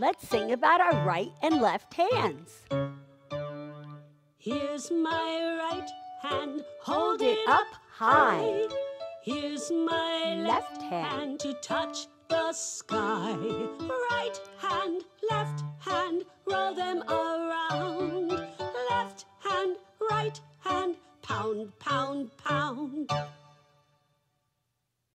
Let's sing about our right and left hands. Here's my right hand, Hold it up high. Here's my Left left hand. to touch the sky. Right hand, left hand, roll them around. Left hand, right hand, pound, pound, pound.